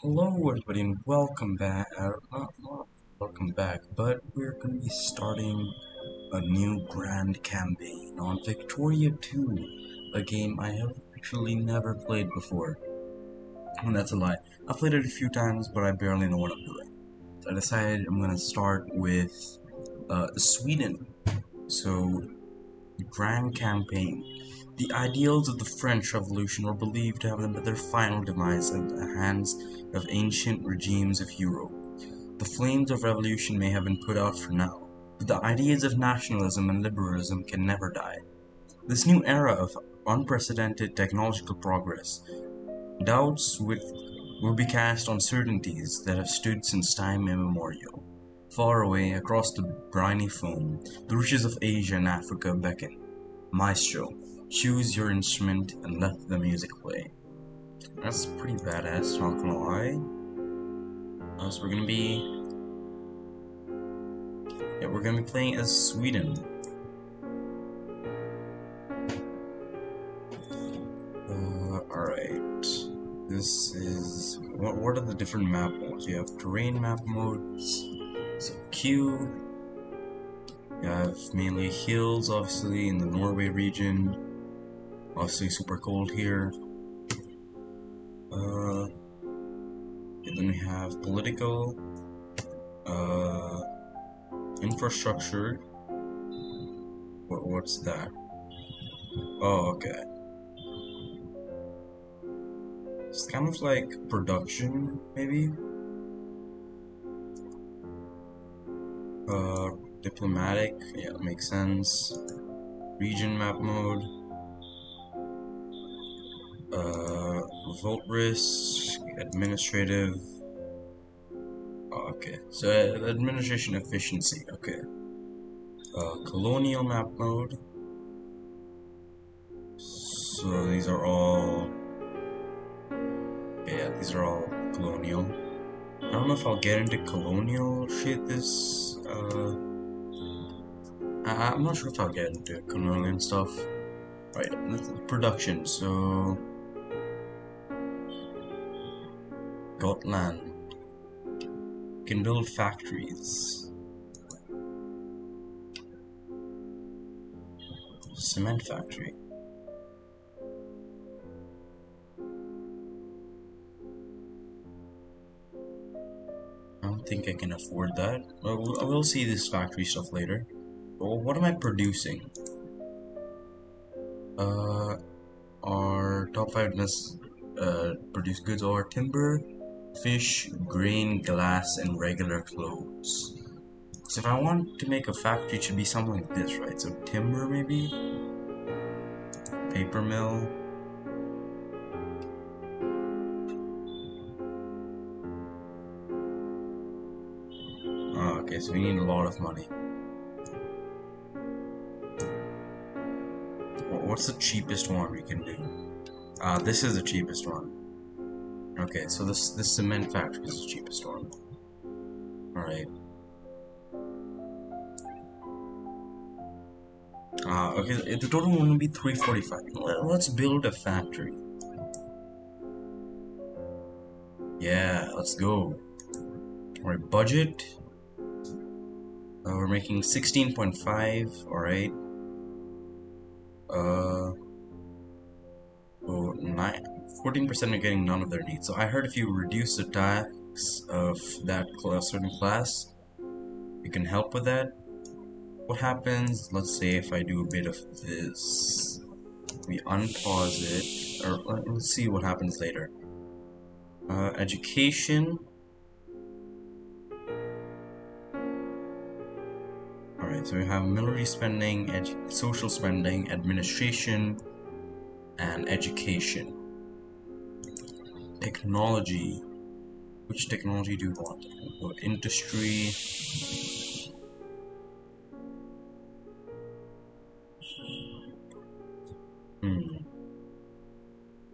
Hello everybody and welcome back, uh, not, welcome back, but we're going to be starting a new grand campaign on Victoria 2, a game I have actually never played before. And that's a lie. I've played it a few times, but I barely know what I'm doing. So I decided I'm going to start with uh, Sweden. So, the grand campaign. The ideals of the French Revolution were believed to have met their final demise at the hands of ancient regimes of Europe. The flames of revolution may have been put out for now, but the ideas of nationalism and liberalism can never die. This new era of unprecedented technological progress, doubts with, will be cast on certainties that have stood since time immemorial. Far away, across the briny foam, the riches of Asia and Africa beckon. Maestro, choose your instrument and let the music play. That's pretty badass, not gonna lie. Uh, so we're gonna be... Yeah, we're gonna be playing as Sweden. Uh, alright. This is... What, what are the different map modes? You have terrain map modes, so Q, you have mainly hills, obviously, in the Norway region. Obviously, super cold here. Uh, then we have political, uh, infrastructure. What, what's that? Oh, okay. It's kind of like production, maybe? Uh, diplomatic, yeah, makes sense. Region map mode. Uh, vote risk, administrative. Oh, okay, so uh, administration efficiency, okay. Uh, colonial map mode. So these are all. Yeah, these are all colonial. I don't know if I'll get into colonial shit this. Uh, I, I'm not sure if I'll get into colonial stuff. Right, production. So Gotland can build factories. Cement factory. I don't think I can afford that. Well, we'll, we'll see this factory stuff later. Well, what am I producing? Uh, our top five must uh, produce goods are timber, fish, grain, glass, and regular clothes. So if I want to make a factory, it should be something like this, right? So timber, maybe? Paper mill. Oh, okay, so we need a lot of money. What's the cheapest one we can do? Uh, this is the cheapest one. Okay, so this this cement factory is the cheapest one. Alright. Uh, okay, the total one will be 345. Let's build a factory. Yeah, let's go. Alright, budget. Uh, we're making 16.5, alright. Uh, oh, nine, 14% are getting none of their needs. So I heard if you reduce the tax of that certain class, you can help with that. What happens, let's say if I do a bit of this, we unpause it, or let's see what happens later. Uh, education. Alright, so we have military spending, social spending, administration, and education. Technology. Which technology do you want? Industry? Hmm.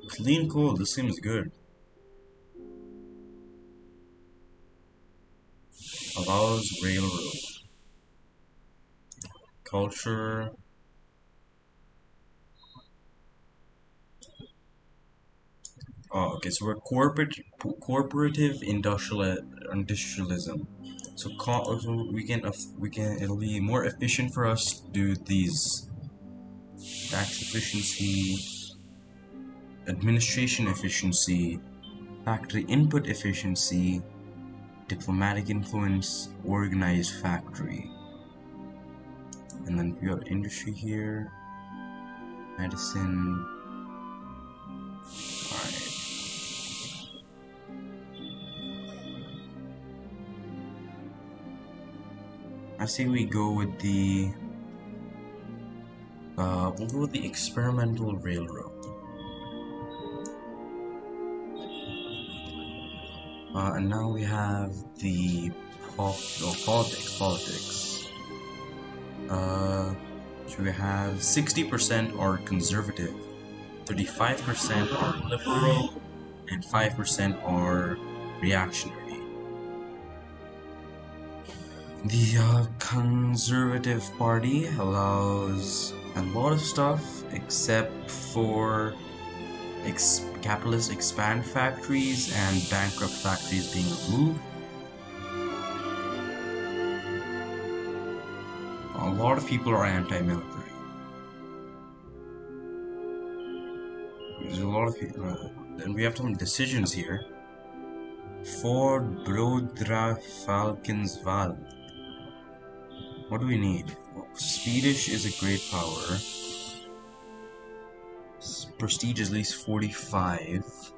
Clean coal, this seems good. Allows railroad. Culture. Oh, okay. So we're corporate, corporative industrial industrialism. So, so we can we can it'll be more efficient for us to do these tax efficiency, administration efficiency, factory input efficiency, diplomatic influence, organized factory. And then we have industry here, medicine. I say we go with the uh, we'll go with the experimental railroad. Uh, and now we have the pop oh, politics. Politics. Uh, so we have 60% are conservative, 35% are liberal, and 5% are reactionary. The uh, Conservative Party allows a lot of stuff except for ex- capitalist expand factories and bankrupt factories being removed. A lot of people are anti-military. There's a lot of people. Uh, then we have some decisions here. Ford Brödrafolkens Väl. What do we need? Well, Swedish is a great power. Prestige is at least 45.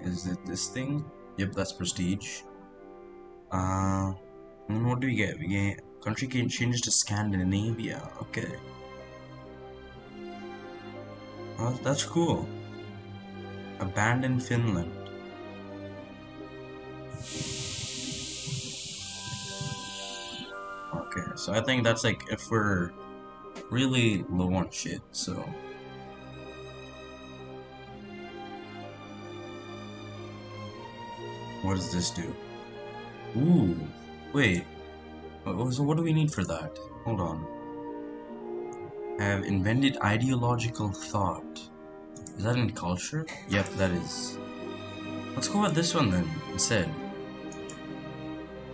Is it this thing? Yep, that's prestige. Uh, and what do we get? We get country can changes to Scandinavia. Okay. That's cool. Abandon Finland. Okay, so I think that's like if we're really low on shit, so. What does this do? Ooh, wait. So what do we need for that? Hold on. I have invented ideological thought. Is that in culture? Yep, that is. Let's go with this one then, instead.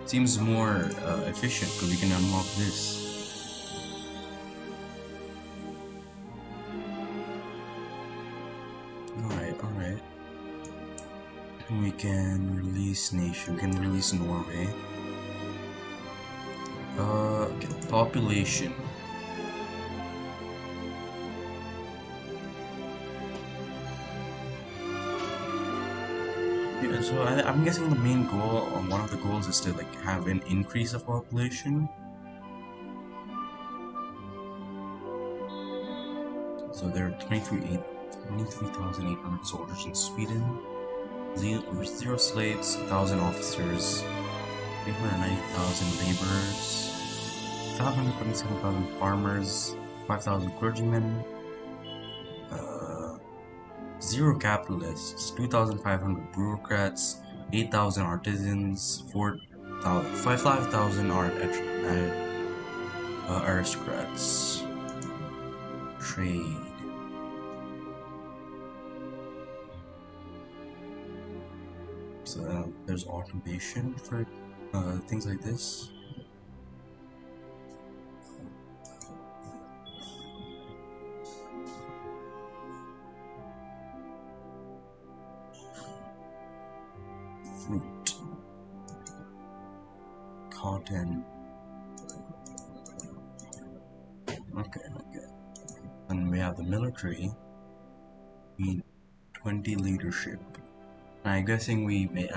Seems more uh, efficient because we can unlock this. Alright, alright. We can release nation, we can release Norway. Uh, population. Yeah, so I, I'm guessing the main goal, or one of the goals, is to like have an increase of population. So there are 23,800 soldiers in Sweden, zero, slaves, 1,000 officers, 890,000 laborers, 527,000 farmers, 5,000 clergymen, uh, zero capitalists, 2,500 bureaucrats, 8,000 artisans, 4,000 5,000 art uh, aristocrats. Trade. So uh, there's automation for uh, things like this. Fruit. Cotton. Okay, okay. And we have the military. We need 20 leadership. I'm guessing we may.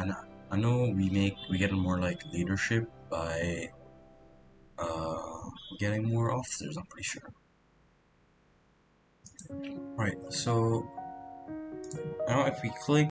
I know we make we get more like leadership by uh getting more officers. I'm pretty sure. Right. So now if we click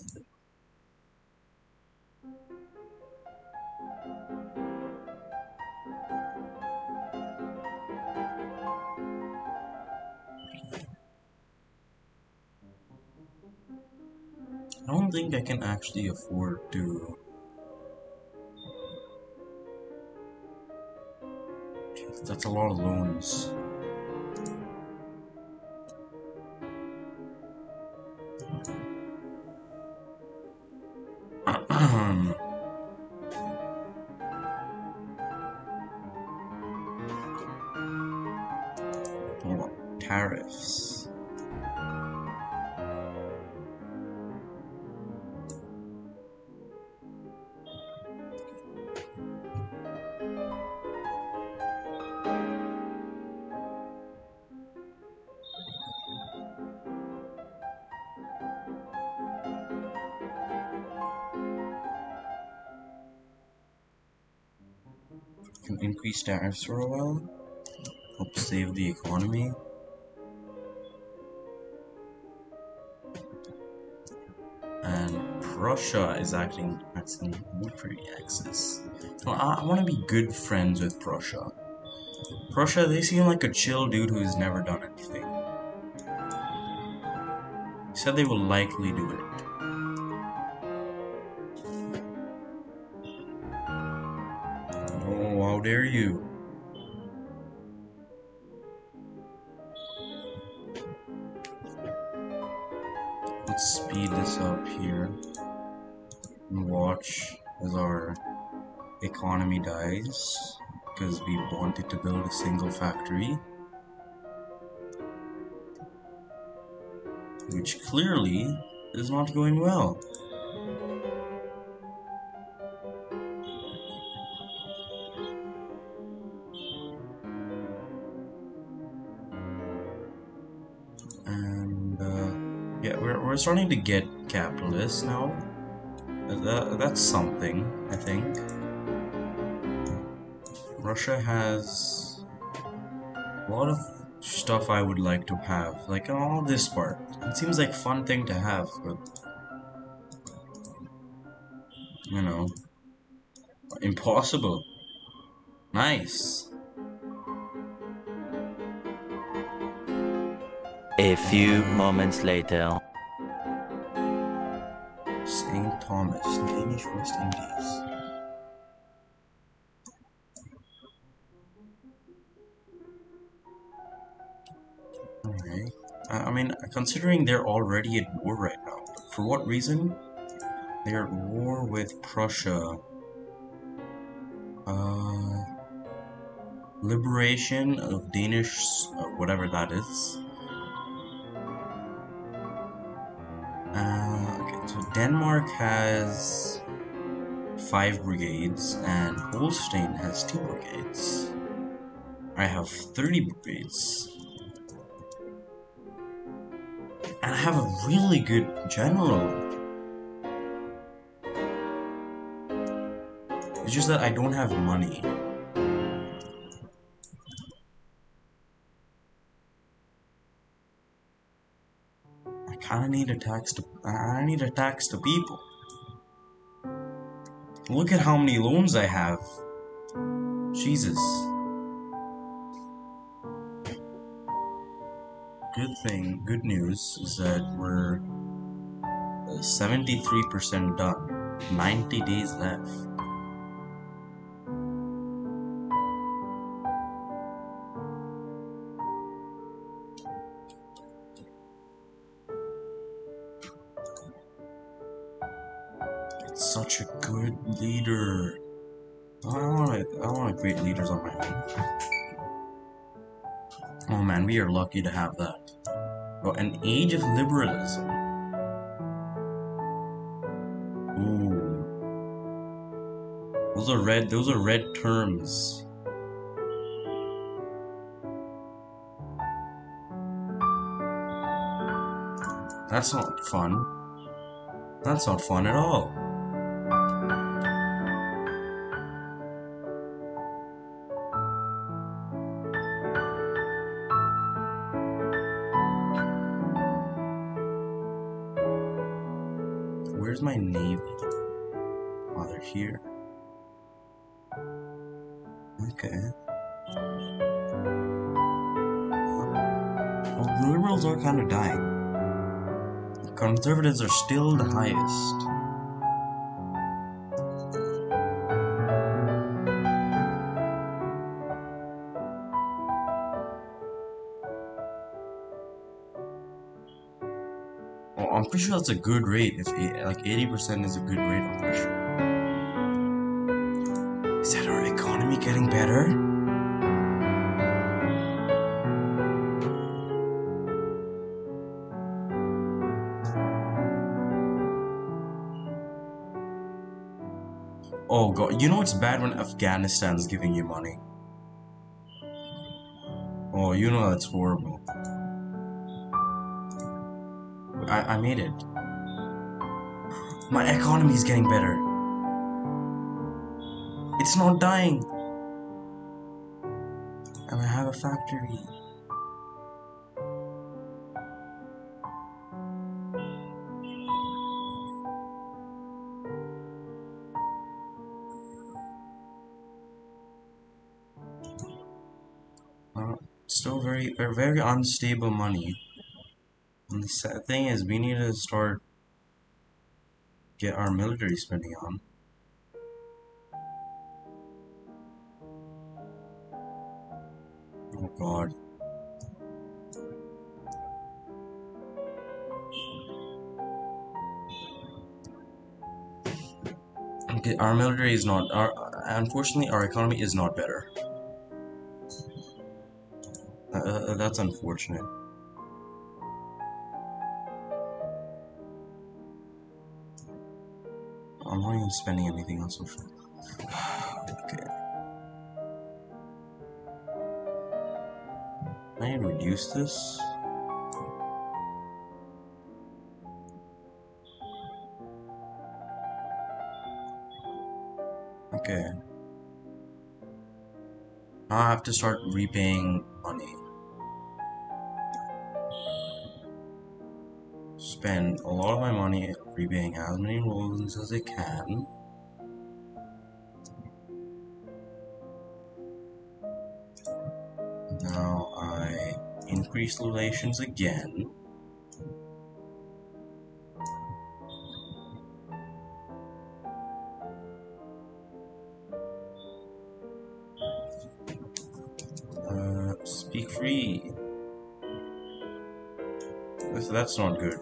I don't think I can actually afford to That's a lot of loans. Can increase tariffs for a while, help save the economy. And Prussia is acting an military axis. Well, I, I want to be good friends with Prussia. Prussia, they seem like a chill dude who's never done anything. Said they will likely do it. Dare you? Let's speed this up here and watch as our economy dies because we wanted to build a single factory which clearly is not going well. We're starting to get capitalists now. That, that's something, I think. Russia has a lot of stuff I would like to have, like all this part. It seems like fun thing to have, but you know, impossible. Nice. A few moments later. Thomas, West Indies. Alright. I mean, considering they're already at war right now, for what reason? They're at war with Prussia. Uh, liberation of Danish, uh, whatever that is. Denmark has five brigades, and Holstein has two brigades. I have 30 brigades. And I have a really good general. It's just that I don't have money. Need to tax I need to tax the people. Look at how many loans I have. Jesus. Good thing, good news is that we're uh, 73% done. 90 days left. Such a good leader. I want I want great leaders on my team. Oh man, we are lucky to have that. Oh, an age of liberalism. Ooh. Those are red, those are red terms. That's not fun. That's not fun at all. Okay. Well, the liberals are kind of dying. The conservatives are still the highest. I'm pretty sure that's a good rate. If like 80% is a good rate, I'm pretty sure. Economy getting better? Oh god, you know it's bad when Afghanistan's giving you money. Oh, you know that's horrible. I, I made it. My economy is getting better. It's not dying. Factory. Still very, very, very unstable money. And the sad thing is, we need to start get our military spending on. Oh god. Okay, our military is not. Our unfortunately, our economy is not better. Uh, uh, that's unfortunate. I'm not even spending anything on social. okay. Can I reduce this? Okay. Now I have to start repaying money. Spend a lot of my money repaying as many loans as I can. Increase relations again. Uh, speak free. That's, that's not good.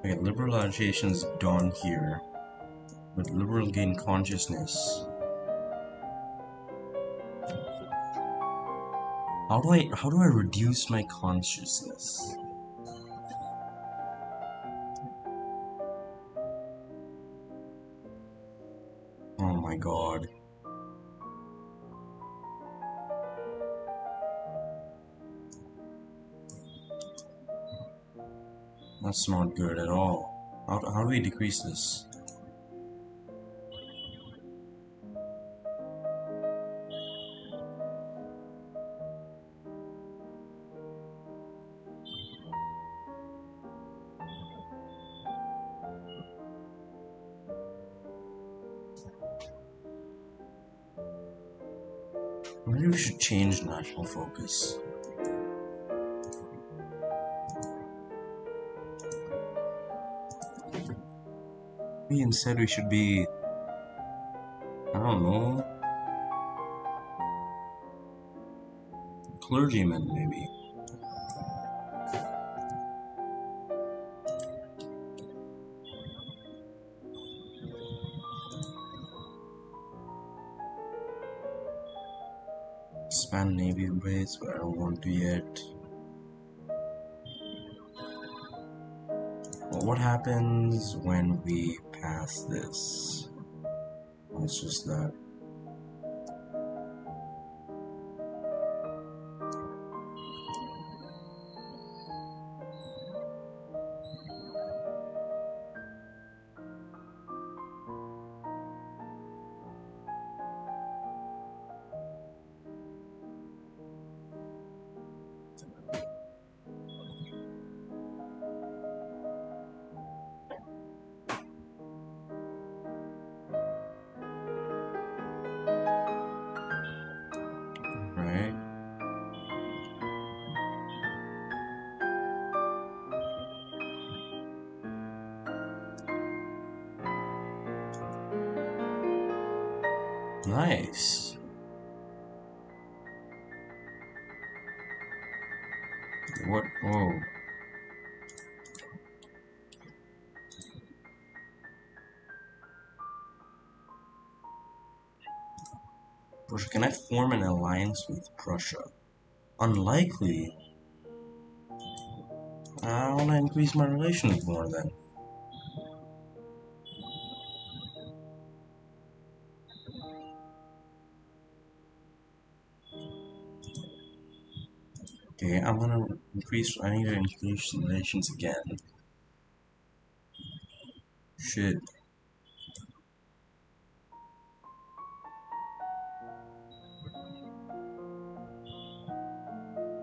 Okay, liberal agitation's done here. But liberal gain consciousness. How do I how do I reduce my consciousness? Oh my god. That's not good at all. How, how do we decrease this? Change national focus. Maybe instead we should be. I don't know. Clergymen, maybe. Navy base, but I don't want to yet. Well, what happens when we pass this? It's just that. Nice. What? Whoa. Prussia, can I form an alliance with Prussia? Unlikely. I want to increase my relations more then. Okay, I'm gonna increase, I need to increase relations again. Shit.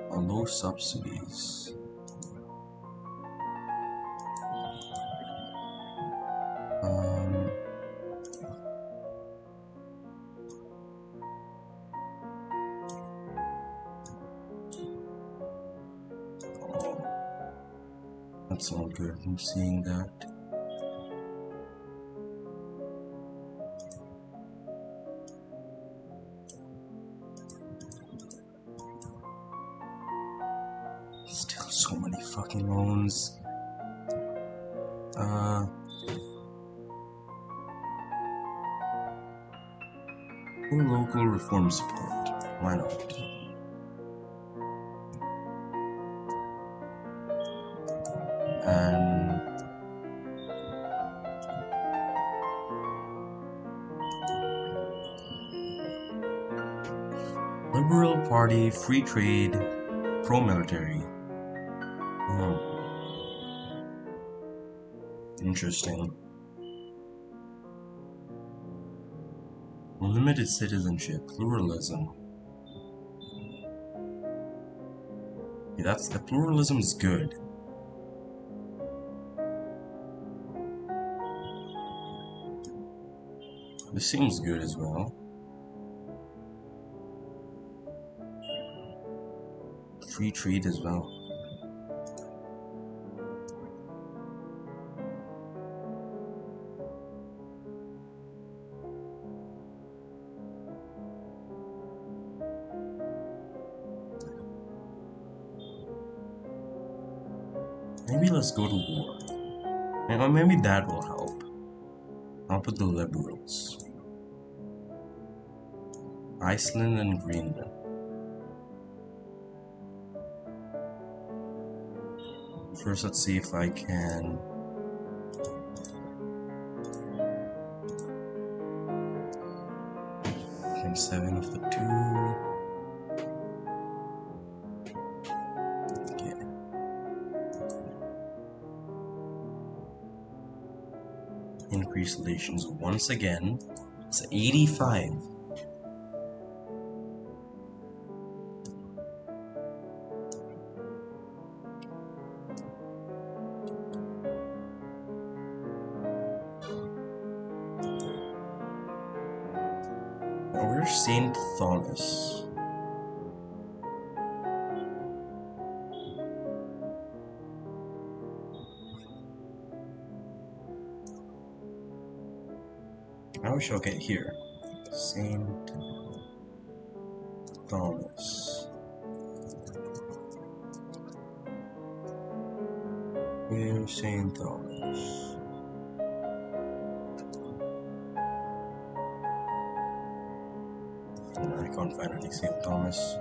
On low subsidies. Seeing that. Still so many fucking loans. Uh. Local reform support. Why not? Party, free trade, pro-military. Oh. Interesting. Limited citizenship, pluralism. Yeah, that's the pluralism is good. This seems good as well. Free trade as well. Maybe let's go to war. Maybe that will help. Help with the liberals. Iceland and Greenland. First, let's see if I can. Okay, seven of the two. Okay. Increase relations once again. It's 85. Saint Thomas? I wish I'll get here. Saint Thomas. Where's Saint Thomas? St. Thomas.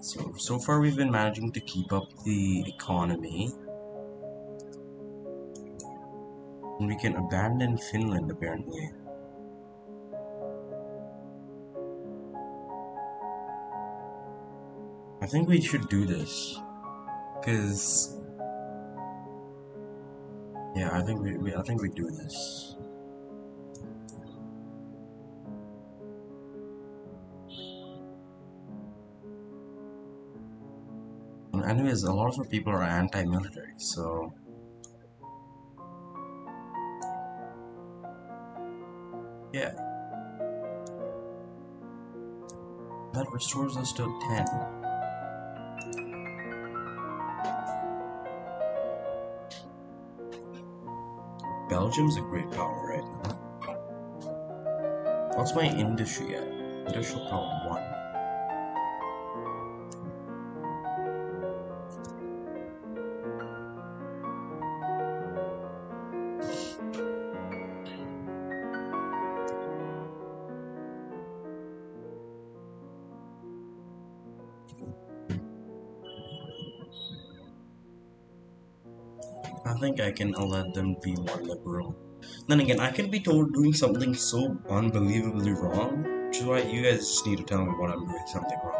So, so far we've been managing to keep up the economy. And we can abandon Finland apparently. I think we should do this. Cause Yeah, I think we, we I think we do this. And anyways, a lot of people are anti-military, so Yeah. That restores us to 10. Belgium's a great power right now. What's my industry at? Industrial power 1. Think I can let them be more liberal. Then again, I can be told doing something so unbelievably wrong, which is why you guys just need to tell me what I'm doing something wrong.